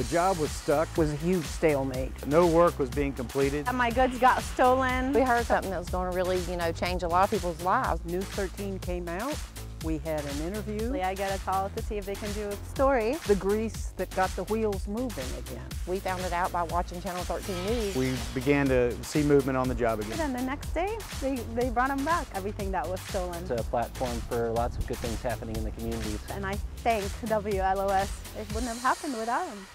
The job was stuck. It was a huge stalemate. No work was being completed. My goods got stolen. We heard something that was going to really, you know, change a lot of people's lives. News 13 came out. We had an interview. I got a call to see if they can do a story. The grease that got the wheels moving again. We found it out by watching Channel 13 News. We began to see movement on the job again. And the next day, they, they brought them back, everything that was stolen. It's a platform for lots of good things happening in the communities. And I thank WLOS. It wouldn't have happened without them.